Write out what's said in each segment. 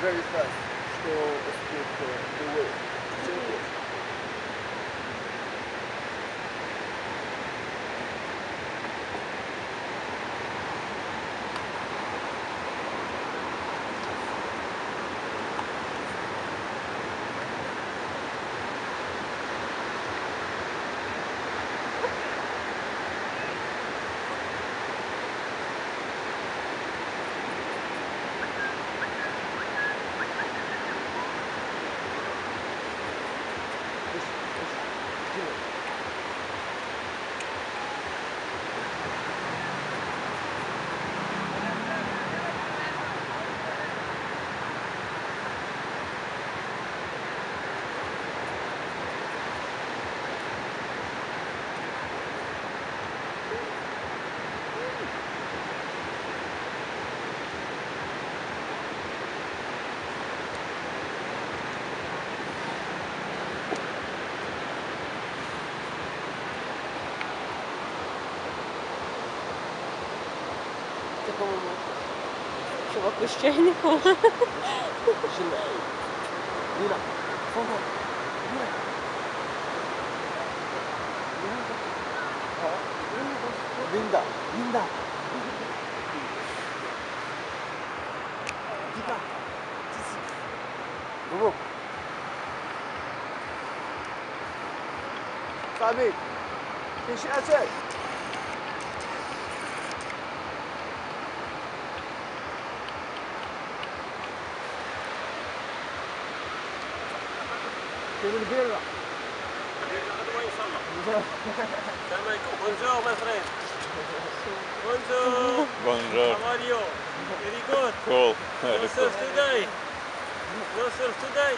very fast. So, escape the way. Mm -hmm. と思います巨額しちゃいねこんな死ぬリナそんなリナリンダリンダリカジスロボサビ Deixa eu كاين شي اتاي كاين البيرة السلام عليكم Bonjour my friend bonjour Bonjour. How are you? Very good. Cool. No Very surf cool. today. No surf today.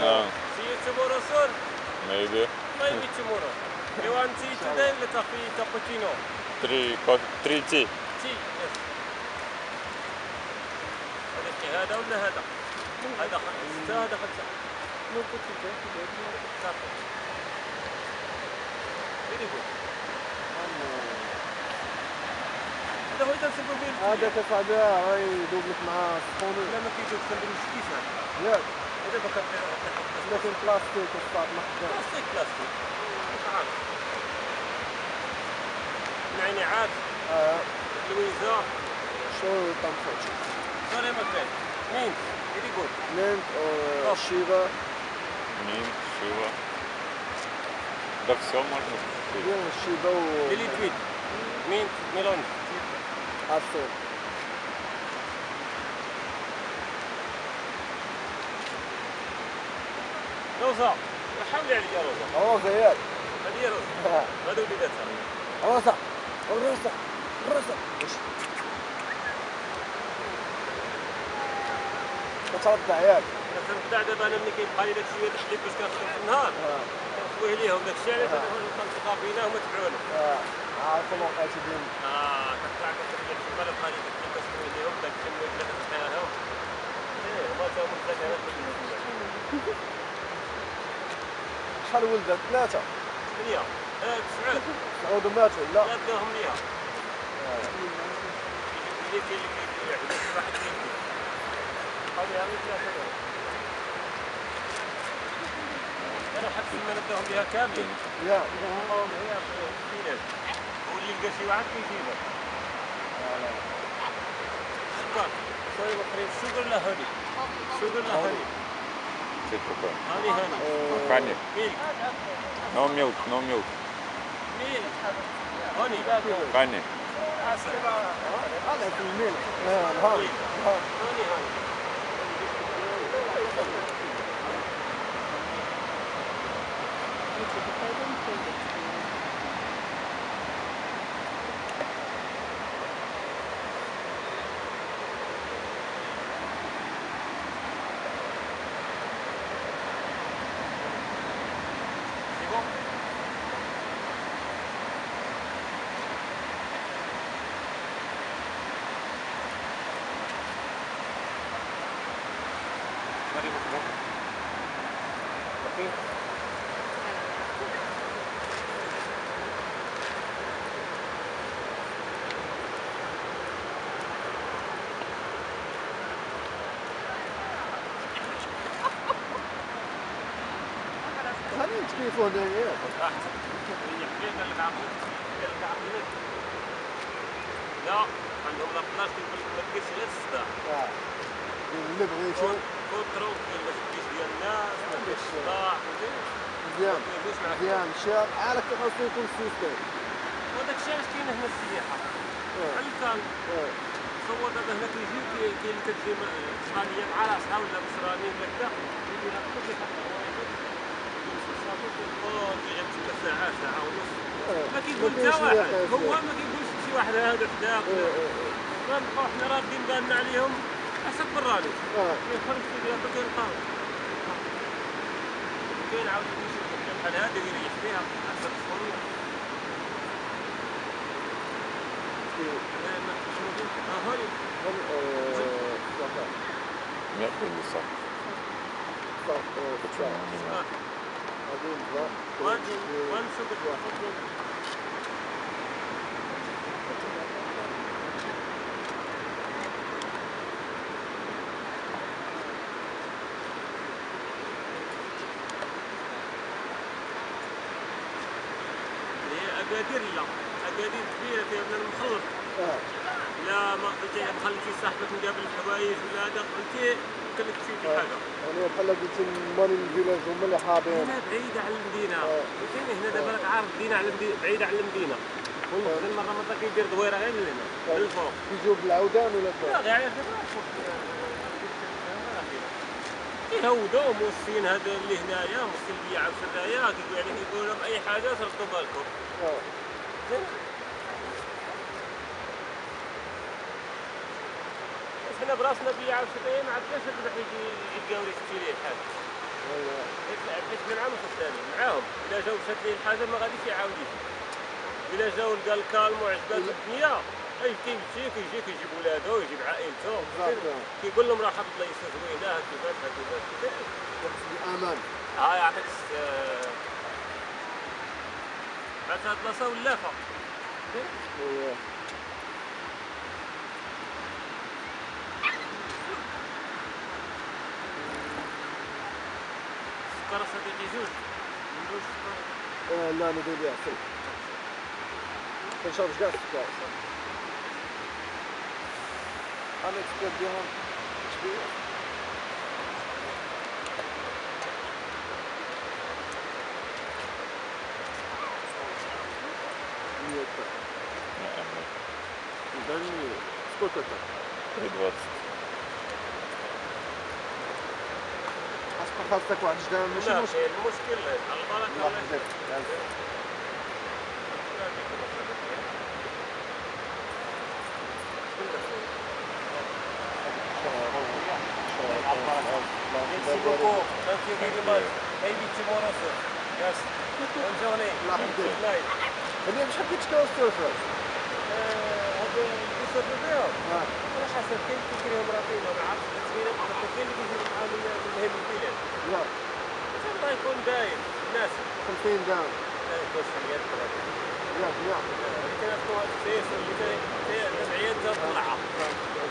No, See you tomorrow soon. maybe Maybe tomorrow. You want tea today ولا three coffee, three tea. Tea. Yes. هذا الشيء هذا ولا هذا؟ هذا خمسة هذا خمسة. كافي. Very good. هذا هو يدرس البروفيل. هذا كصاحبي راه يدوب لك مع سخوني لا ما سندويش كيس هذا. ياك هذا بكا لكن بلاستيك وصعب ما بلاستيك بلاستيك. تعال. نعناعات آه لويزا شو طنفوش سوري ما كان مين فيري جود مينت أوف. او شيبا Mint, Shiva. Да все можно. купить. ديال الشيبا و ليلي تويت مين ميلون عصير روزا حولي عليا روزا عروسة ياك هذه هي روزا هذا وليداتها عروسة عروسة عروسة كترضع ياك دابا أنا ملي كيبقى لي داك شوية د الحليب باش كنخدم في النهار كنخويه ليهم داك الشيء علاش كنتقى بينهم وتبعونا آه عارف الوقيته ديال آه كنطلع كنخلي في البلد بقى لي داك باش نخويه ليهم داك الشيء اللي ثلاثة دقائق إيه هما تاهم ثلاثة شحال ولدك ثلاثة ثمانية آه تسعود سعود ماتوا لا. لا داهم ليها اللي كاين اللي كيدير واحد كيدير أنا حتى ما نبداهم بها كاملين لا اذا هم هي هو اللي يلقى شي واحد يجيبه شكرا شوي بقريب شكرا لهني شكرا لهني شكرا هني هني فاني ميل نو ميوت نو ميوت ميل هني فاني هذا في الميل هذا هذا هني هني Thank you. Spiel von der Ehe. Ja, عندهم الابطال في المركز لسه. اه. نبغي نشوف كون تروكيل ما تديش ديال الناس ما الصداع فهمتي مزيان. مزيان. شاب عارف كيف خاصو يكون السيستم وداك الشيء علاش كاين هنا السياحة؟ بحال كان تصور دابا هنا كيجيو كاين اللي كتجي صغاريه مع راسها ولا نصرانيين ولا كذا. يجي لها كل شيء حتى هو تما ساعه ساعه ونص ما كيقول حتى كاينش واحد. هو. ما كيقولش شي واحد هذا حداك آه آه غنبقاو حنا رادين بالنا عليهم. حسب براني آه كيخرج في ديالك كاين قهوه كاين عاود يمشي بحال هذا اللي يريح فيها حسب الصوريه هم آه، صح صح آه، صح اكادير لا. اكادير كبيره فيها من المخلط آه. لا ما قلتي مخلتي صاحبك مقابل الحوايج ولا هذا قلتي كلك شي في حاجة. يعني بحال قلتي مالي الفيلاج هما اللي حابين. هنا بعيدة عن المدينة. آه. فهمتيني هنا دابا راك عارف المدينة على المدينة بعيدة عن المدينة. والمخزن مرة مرة كيدير دويرة غير من هنا. آه. من الفوق. كيجيو بالعودان ولا لا؟ غير على فوق كيهودوا موصين هذا اللي هنايا موصين اللي كيقول يعني كيقول لهم أي حاجة تردوا بالكم. حنا براسنا بيا عاود سرايا ما هاد الواحد يجي يتقاول يشتي ليه الحاجة والله. علاش من عام الثاني. معاهم. إلا جاو شات ليه الحاجة ما غاديش يعاود يجي إلا جاو لقى الكالم وعجبات الدنيا. اي كيمشي كيجي كيجيب ولادو يجيب عائلته. بالضبط. كيقول لهم راه حط بلايصه زوينه هاد كيفاش يحس بالامان ها يعطيك الس- بعد هاد البلاصه ولافه السكر صديقي سكر آه، لا ندير ليها سل كنشرب كاع السكر انا اكسبير ديالهم كبير مية. дай мне сколько это? 3,20 اصبح خاصك واحد جدام ماشي لا مشكل كاين هذه آه أنا حسب كيف فكرهم رافين ما عرفتش التسمية حتى كاين اللي كيجيب معاه من البلاد لا الله يكون داير الناس 50 دام لا يكون سميات ياك ياك اللي تبعيات طلعها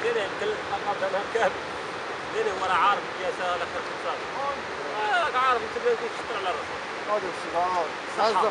كان يمكن الحلقة تمام كامل لين هو راه عارف القياسة على خير خمسة راك عارف أنت تشكر على رأسك. هذا الصغار عز